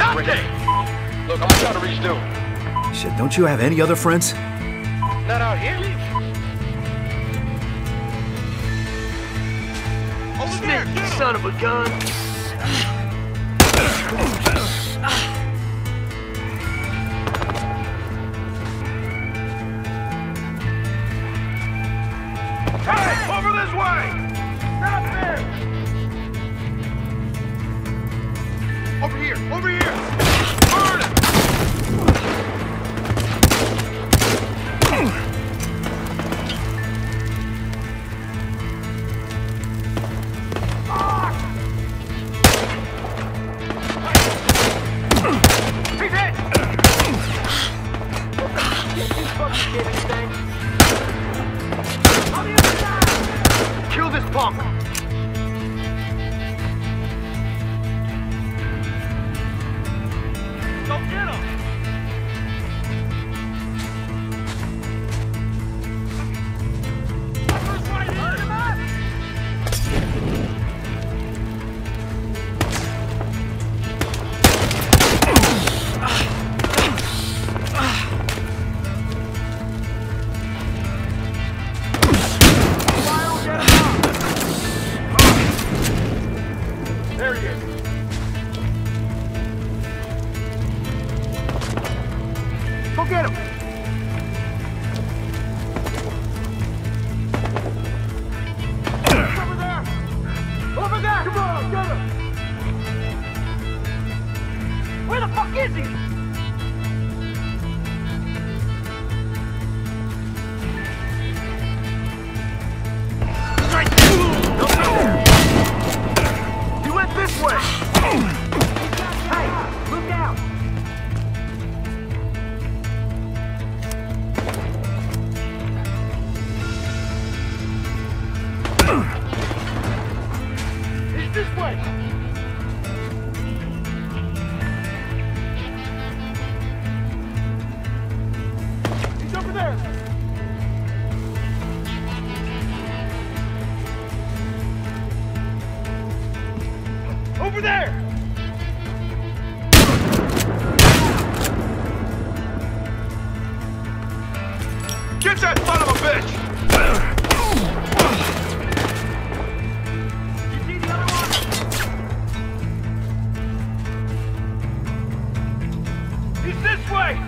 is Ricky. Look, I'm trying to reach Doom. Shit, don't you have any other friends? Not out here. Over there, get him! Son of a gun. Hey, over this way! Kill this punk. The He's this way!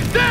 Everything!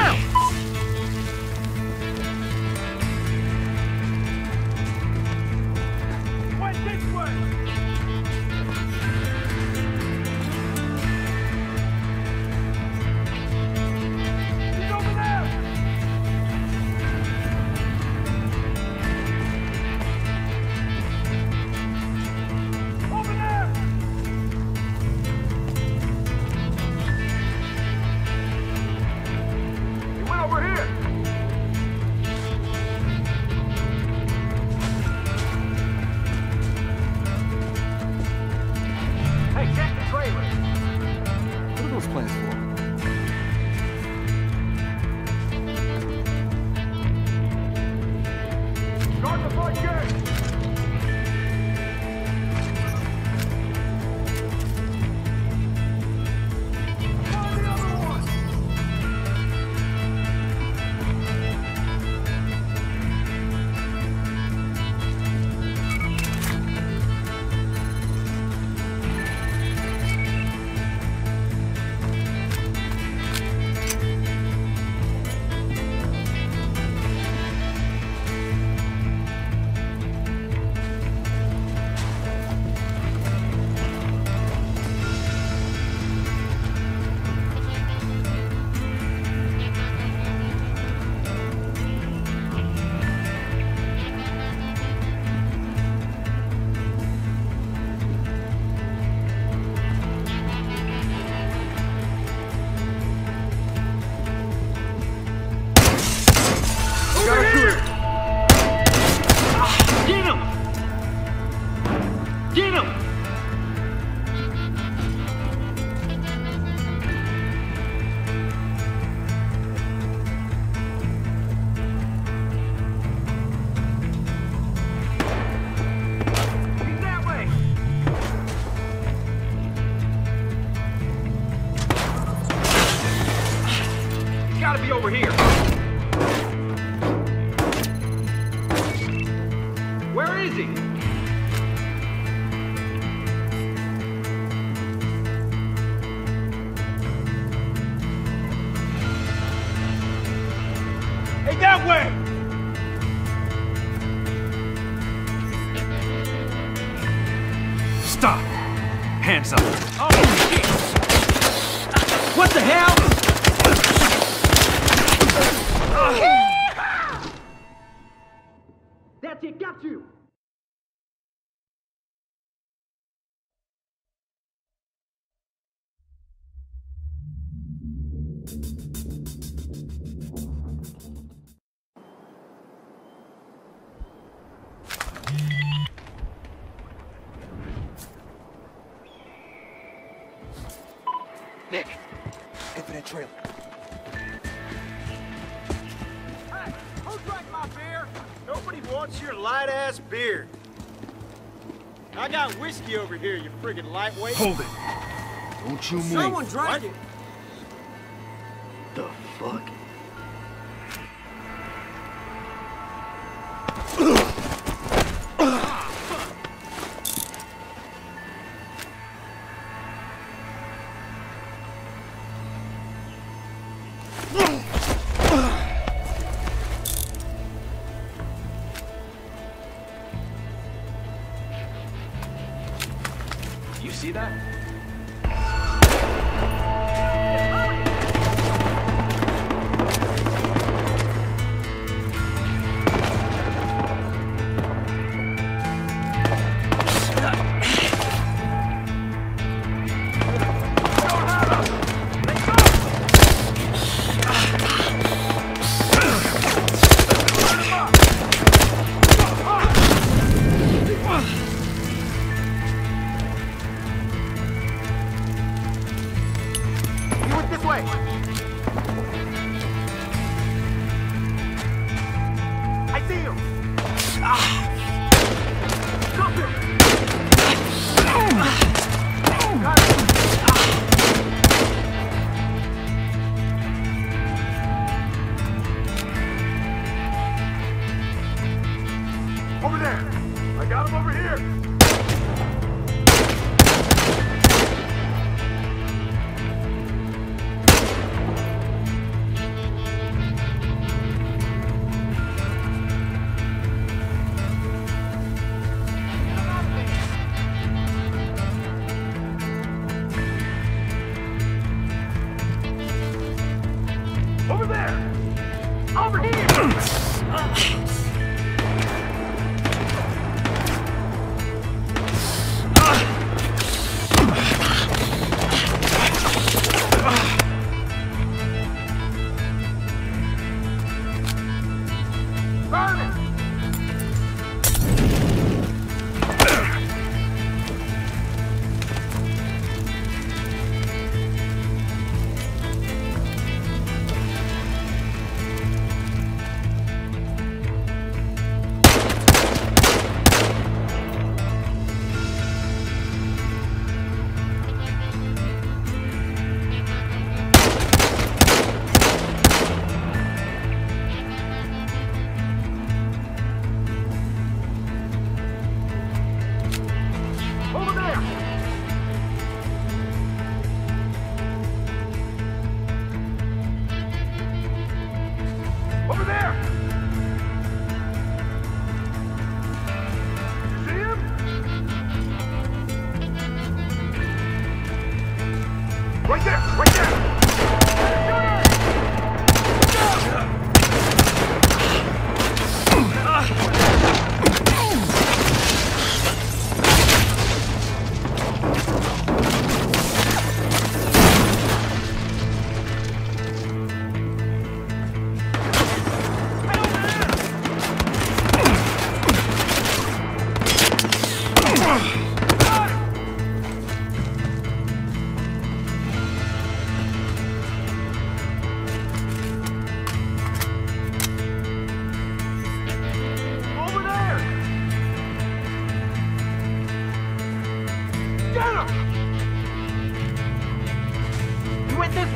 He? Hey, that way! Stop! Hands up! Oh, what the hell? That's it, got you! Nobody wants your light-ass beer. I got whiskey over here, you friggin' lightweight. Hold it! Don't you move. Someone drank it. The fuck? You see that?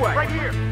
way. Right here.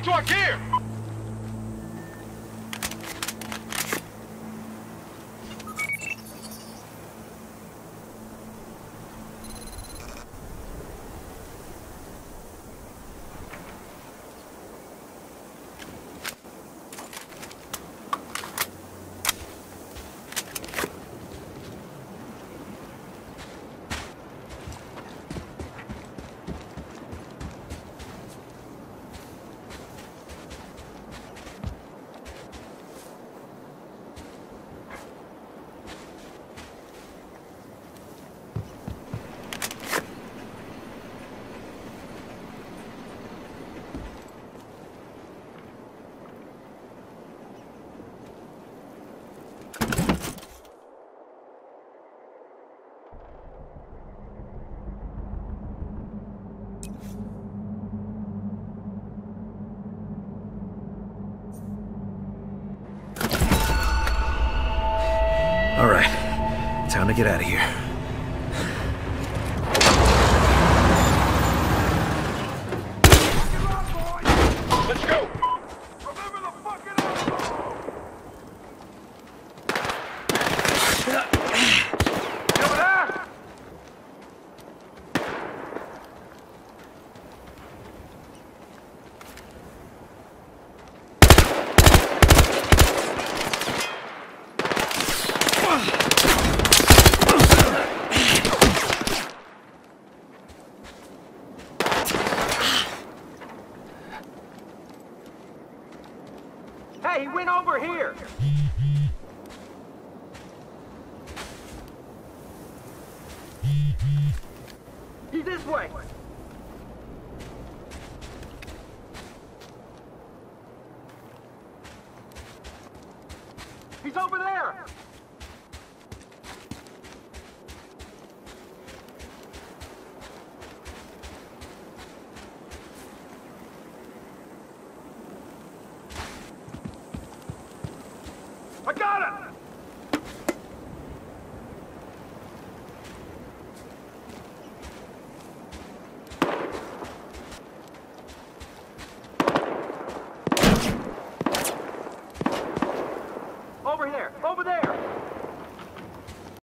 Get to our gear! Get out of here. Hey, he went over here! He's this way!